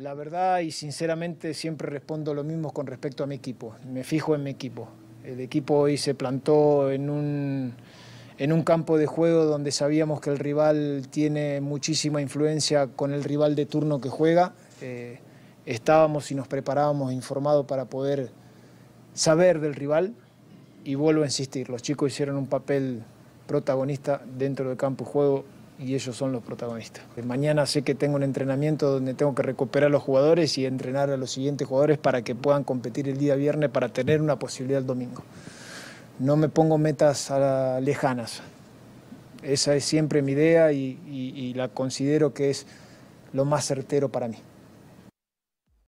La verdad y sinceramente siempre respondo lo mismo con respecto a mi equipo. Me fijo en mi equipo. El equipo hoy se plantó en un, en un campo de juego donde sabíamos que el rival tiene muchísima influencia con el rival de turno que juega. Eh, estábamos y nos preparábamos informados para poder saber del rival y vuelvo a insistir, los chicos hicieron un papel protagonista dentro del campo de juego y ellos son los protagonistas. Mañana sé que tengo un entrenamiento donde tengo que recuperar a los jugadores y entrenar a los siguientes jugadores para que puedan competir el día viernes para tener una posibilidad el domingo. No me pongo metas lejanas. Esa es siempre mi idea y, y la considero que es lo más certero para mí.